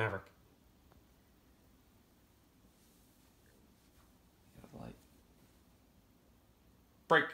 Maverick. Light. Break.